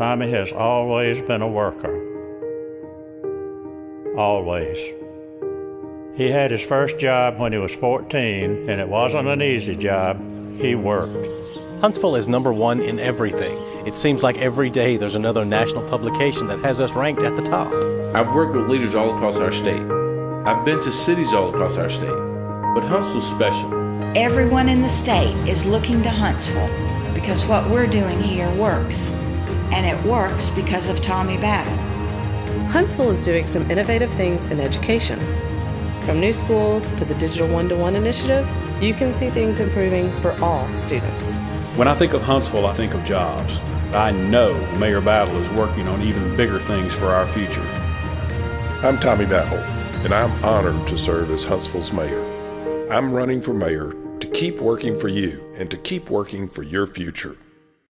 Tommy has always been a worker. Always. He had his first job when he was 14, and it wasn't an easy job. He worked. Huntsville is number one in everything. It seems like every day there's another national publication that has us ranked at the top. I've worked with leaders all across our state. I've been to cities all across our state. But Huntsville's special. Everyone in the state is looking to Huntsville because what we're doing here works. And it works because of Tommy Battle. Huntsville is doing some innovative things in education. From new schools to the digital one to one initiative, you can see things improving for all students. When I think of Huntsville, I think of jobs. I know Mayor Battle is working on even bigger things for our future. I'm Tommy Battle, and I'm honored to serve as Huntsville's mayor. I'm running for mayor to keep working for you and to keep working for your future.